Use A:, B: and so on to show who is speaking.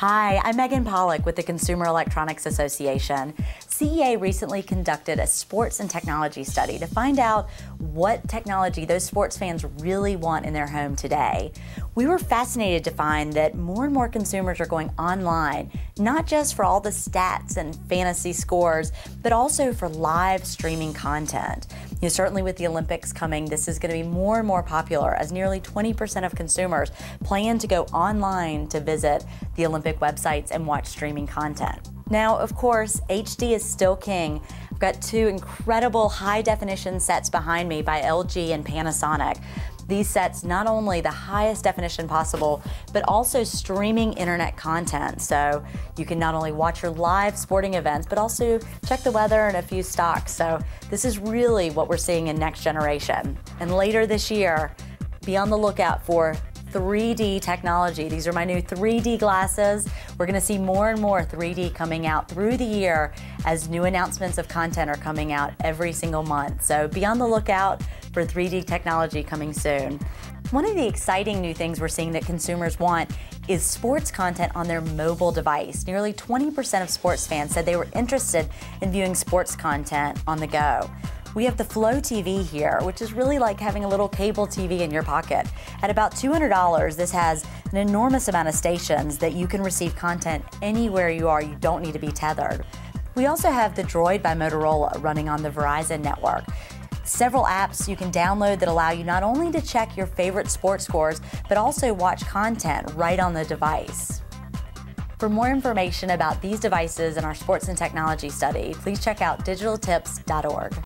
A: Hi, I'm Megan Pollock with the Consumer Electronics Association. CEA recently conducted a sports and technology study to find out what technology those sports fans really want in their home today. We were fascinated to find that more and more consumers are going online, not just for all the stats and fantasy scores, but also for live streaming content. You know, certainly with the Olympics coming, this is going to be more and more popular as nearly 20% of consumers plan to go online to visit the Olympic websites and watch streaming content. Now, of course, HD is still king. I've got two incredible high definition sets behind me by LG and Panasonic. These sets not only the highest definition possible, but also streaming internet content. So you can not only watch your live sporting events, but also check the weather and a few stocks. So this is really what we're seeing in next generation. And later this year, be on the lookout for 3D technology. These are my new 3D glasses. We're going to see more and more 3D coming out through the year as new announcements of content are coming out every single month. So be on the lookout for 3D technology coming soon. One of the exciting new things we're seeing that consumers want is sports content on their mobile device. Nearly 20% of sports fans said they were interested in viewing sports content on the go. We have the FLO TV here, which is really like having a little cable TV in your pocket. At about $200, this has an enormous amount of stations that you can receive content anywhere you are. You don't need to be tethered. We also have the Droid by Motorola running on the Verizon network. Several apps you can download that allow you not only to check your favorite sports scores, but also watch content right on the device. For more information about these devices and our sports and technology study, please check out digitaltips.org.